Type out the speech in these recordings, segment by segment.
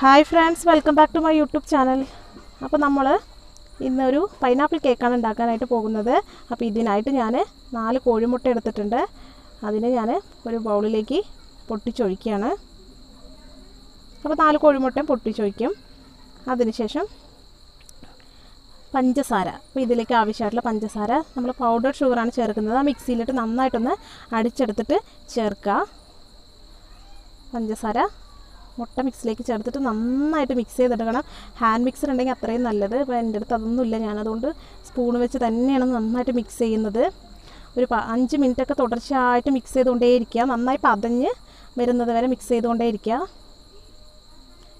Hi friends welcome back to my YouTube channel അപ്പോൾ നമ്മൾ ഇന്നൊരു പൈനാപ്പിൾ കേക്കാണ് ഉണ്ടാക്കാനായിട്ട് പോകുന്നത്. അപ്പോൾ ഇതിനായിട്ട് ഞാൻ നാല് കോഴിമുട്ട എടുത്തിട്ടുണ്ട്. അതിനെ ഞാൻ ഒരു ബൗളിലേക്ക് പൊട്ടിച്ചൊഴിക്കുകയാണ്. അപ്പോൾ നാല് കോഴിമുട്ടയും പൊട്ടിച്ചൊഴിക്കും. അതിനുശേഷം പഞ്ചസാര. അപ്പോൾ ഇതിലേക്ക് ആവശ്യമായിട്ടുള്ള പഞ്ചസാര നമ്മൾ പൗഡർ ഷുഗറാണ് ചേർക്കുന്നത്. ആ മിക്സിയിലിട്ട് നന്നായിട്ടൊന്ന് അടിച്ചെടുത്തിട്ട് ചേർക്കുക. പഞ്ചസാര മുട്ട മിക്സിലേക്ക് ചേർത്തിട്ട് നന്നായിട്ട് മിക്സ് ചെയ്തെടുക്കണം ഹാൻഡ് മിക്സർ ഉണ്ടെങ്കിൽ അത്രയും നല്ലത്. അപ്പോൾ എന്റെ അടുത്ത് അതൊന്നുമില്ല. ഞാനതുകൊണ്ട് സ്പൂൺ വെച്ച് തന്നെയാണ് നന്നായിട്ട് മിക്സ് ചെയ്യുന്നത്. ഒരു അഞ്ച് മിനിറ്റൊക്കെ തുടർച്ചയായിട്ട് മിക്സ് ചെയ്തുകൊണ്ടേയിരിക്കുക. നന്നായി പതഞ്ഞ് വരുന്നത് വരെ മിക്സ് ചെയ്തുകൊണ്ടേയിരിക്കുക.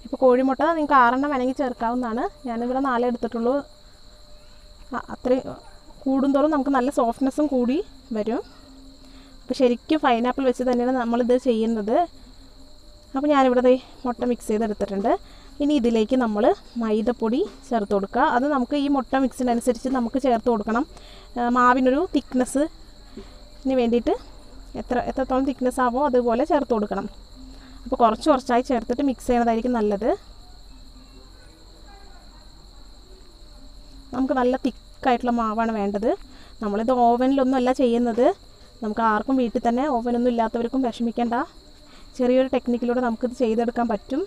ഇപ്പോൾ കോഴിമുട്ട നിങ്ങൾക്ക് ആറെണ്ണം വേണമെങ്കിൽ ചേർക്കാവുന്നതാണ്. ഞാനിവിടെ നാലേ എടുത്തിട്ടുള്ളൂ. അത്രയും കൂടുന്തോറും നമുക്ക് നല്ല സോഫ്റ്റ്നെസ്സും കൂടി വരും. അപ്പോൾ ശരിക്കും പൈനാപ്പിൾ വെച്ച് തന്നെയാണ് നമ്മളിത് ചെയ്യുന്നത്. അപ്പോൾ ഞാനിവിടെ മുട്ട മിക്സ് ചെയ്തെടുത്തിട്ടുണ്ട്. ഇനി ഇതിലേക്ക് നമ്മൾ മൈദപ്പൊടി ചേർത്ത് കൊടുക്കുക. അത് നമുക്ക് ഈ മുട്ട മിക്സിനനുസരിച്ച് നമുക്ക് ചേർത്ത് കൊടുക്കണം. മാവിനൊരു തിക്നെസ് ഇനി വേണ്ടിയിട്ട് എത്ര എത്രത്തോളം തിക്നെസ് ആവോ അതുപോലെ ചേർത്ത് കൊടുക്കണം. അപ്പോൾ കുറച്ച് കുറച്ചായി ചേർത്തിട്ട് മിക്സ് ചെയ്യണതായിരിക്കും നല്ലത്. നമുക്ക് നല്ല തിക്കായിട്ടുള്ള മാവാണ് വേണ്ടത്. നമ്മളിത് ഓവനിലൊന്നും അല്ല ചെയ്യുന്നത്. നമുക്ക് ആർക്കും വീട്ടിൽ തന്നെ ഓവനൊന്നും ഇല്ലാത്തവർക്കും വിഷമിക്കേണ്ട. ചെറിയൊരു ടെക്നിക്കിലൂടെ നമുക്കിത് ചെയ്തെടുക്കാൻ പറ്റും.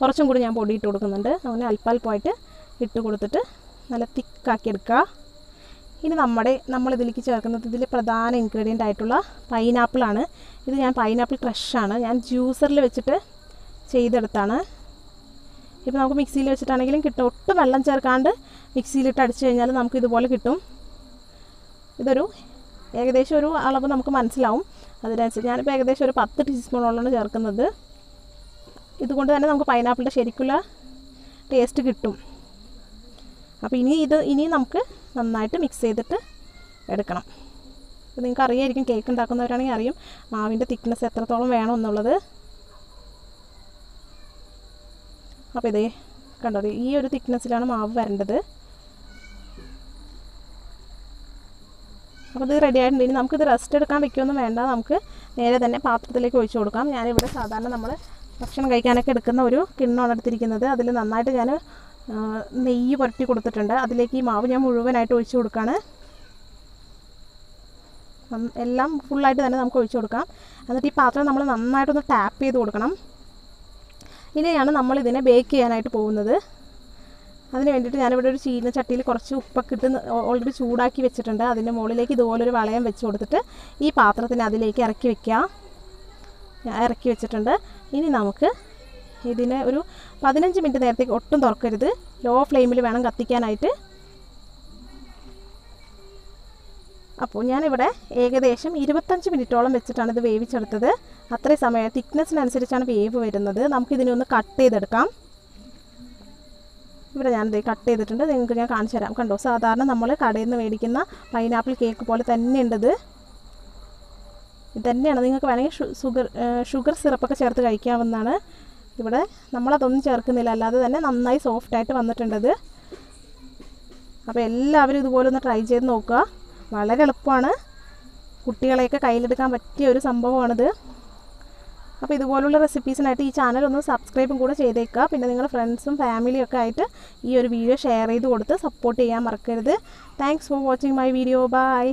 കുറച്ചും കൂടി ഞാൻ പൊടി ഇട്ട് കൊടുക്കുന്നുണ്ട് അങ്ങനെ അല്പാൽപ്പമായിട്ട് ഇട്ട് കൊടുത്തിട്ട് നല്ല തിക്കാക്കി എടുക്കുക ഇനി നമ്മുടെ നമ്മളിതിലേക്ക് ചേർക്കുന്നത് ഇതിൽ പ്രധാന ഇൻഗ്രീഡിയന്റ് ആയിട്ടുള്ള പൈനാപ്പിളാണ് ഇത് ഞാൻ പൈനാപ്പിൾ ക്രഷാണ് ഞാൻ ജ്യൂസറിൽ വെച്ചിട്ട് ചെയ്തെടുത്താണ്. ഇപ്പോൾ നമുക്ക് മിക്സിയിൽ വെച്ചിട്ടാണെങ്കിലും കിട്ടും. ഒട്ടും വെള്ളം ചേർക്കാണ്ട് മിക്സിയിലിട്ട് അടിച്ചു കഴിഞ്ഞാൽ നമുക്ക് ഇതുപോലെ കിട്ടും. ഇതൊരു ഏകദേശം ഒരു അളവ് നമുക്ക് മനസ്സിലാവും. അതിനനുസരിച്ച് ഞാനിപ്പോൾ ഏകദേശം ഒരു പത്ത് ടീസ്പൂണോളാണ് ചേർക്കുന്നത്. ഇതുകൊണ്ട് തന്നെ നമുക്ക് പൈനാപ്പിളിന്റെ ശരിക്കുള്ള ടേസ്റ്റ് കിട്ടും. അപ്പോൾ ഇനി ഇത് ഇനി നമുക്ക് നന്നായിട്ട് മിക്സ് ചെയ്തിട്ട് എടുക്കണം. അപ്പോൾ നിങ്ങൾക്ക് അറിയായിരിക്കും കേക്ക് ഉണ്ടാക്കുന്നവരാണെങ്കിൽ അറിയും മാവിന്റെ തിക്നെസ് എത്രത്തോളം വേണം എന്നുള്ളത്. അപ്പോൾ ഇതേ കണ്ടോ ഈ ഒരു തിക്നെസ്സിലാണ് മാവ് വരേണ്ടത്. അപ്പോൾ ഇത് റെഡി ആയിട്ടുണ്ട്. ഇനി നമുക്കിത് റെസ്റ്റ് എടുക്കാൻ വെക്കുകയൊന്നും വേണ്ട. നമുക്ക് നേരെ തന്നെ പാത്രത്തിലേക്ക് ഒഴിച്ചു കൊടുക്കാം. ഞാനിവിടെ സാധാരണ നമ്മൾ ഭക്ഷണം കഴിക്കാനൊക്കെ എടുക്കുന്ന ഒരു കിണ്ണമാണ് എടുത്തിരിക്കുന്നത്. അതിൽ നന്നായിട്ട് ഞാൻ നെയ്യ് പുരട്ടി കൊടുത്തിട്ടുണ്ട്. അതിലേക്ക് ഈ മാവ് ഞാൻ മുഴുവനായിട്ട് ഒഴിച്ചു കൊടുക്കുകയാണ് എല്ലാം ഫുള്ളായിട്ട് തന്നെ നമുക്ക് ഒഴിച്ചു കൊടുക്കാം. എന്നിട്ട് ഈ പാത്രം നമ്മൾ നന്നായിട്ടൊന്ന് ടാപ്പ് ചെയ്ത് കൊടുക്കണം. ഇനിയാണ് നമ്മളിതിനെ ബേക്ക് ചെയ്യാനായിട്ട് പോകുന്നത്. അതിന് വേണ്ടിയിട്ട് ഞാനിവിടെ ഒരു ചീനച്ചട്ടിയിൽ കുറച്ച് ഉപ്പൊക്കെ ഇട്ട് ഓൾറെഡി ചൂടാക്കി വെച്ചിട്ടുണ്ട്. അതിന്റെ മുകളിലേക്ക് ഇതുപോലൊരു വളയം വെച്ച് കൊടുത്തിട്ട് ഈ പാത്രത്തിന് അതിലേക്ക് ഇറക്കി വെക്കുക. ഇറക്കി വെച്ചിട്ടുണ്ട്. ഇനി നമുക്ക് ഇതിനെ ഒരു പതിനഞ്ച് മിനിറ്റ് നേരത്തേക്ക് ഒട്ടും തുറക്കരുത്. ലോ ഫ്ലെയിമിൽ വേണം കത്തിക്കാനായിട്ട്. അപ്പോൾ ഞാനിവിടെ ഏകദേശം ഇരുപത്തഞ്ച് മിനിറ്റോളം വെച്ചിട്ടാണ് ഇത് വേവിച്ചെടുത്തത്. അത്രയും സമയം തിക്നെസ്സിനനുസരിച്ചാണ് വേവ് വരുന്നത്. നമുക്കിതിനെ ഒന്ന് കട്ട് ചെയ്തെടുക്കാം. ഇവിടെ ഞാനിത് കട്ട് ചെയ്തിട്ടുണ്ട്. നിങ്ങൾക്ക് ഞാൻ കാണിച്ചു തരാം. കണ്ടോ? സാധാരണ നമ്മൾ കടയിൽ നിന്ന് മേടിക്കുന്ന പൈനാപ്പിൾ കേക്ക് പോലെ തന്നെ ഉണ്ടത് ഇത് തന്നെയാണ്. നിങ്ങൾക്ക് വേണമെങ്കിൽ ഷുഗർ ഷുഗർ സിറപ്പൊക്കെ ചേർത്ത് കഴിക്കാവുന്നതാണ്. ഇവിടെ നമ്മളതൊന്നും ചേർക്കുന്നില്ല. അല്ലാതെ തന്നെ നന്നായി സോഫ്റ്റായിട്ട് വന്നിട്ടുണ്ടത് അപ്പോൾ എല്ലാവരും ഇതുപോലെ ഒന്ന് ട്രൈ ചെയ്ത് നോക്കുക. വളരെ എളുപ്പമാണ്. കുട്ടികളെയൊക്കെ കയ്യിലെടുക്കാൻ പറ്റിയ ഒരു സംഭവമാണിത്. അപ്പോൾ ഇതുപോലുള്ള റെസിപ്പീസിനായിട്ട് ഈ ചാനൽ ഒന്ന് സബ്സ്ക്രൈബും കൂടെ ചെയ്തേക്കുക. പിന്നെ നിങ്ങൾ ഫ്രണ്ട്സും ഫാമിലിയും ഒക്കെ ആയിട്ട് ഈ ഒരു വീഡിയോ ഷെയർ ചെയ്ത് കൊടുത്ത് സപ്പോർട്ട് ചെയ്യാൻ മറക്കരുത്. Thanks for watching my video bye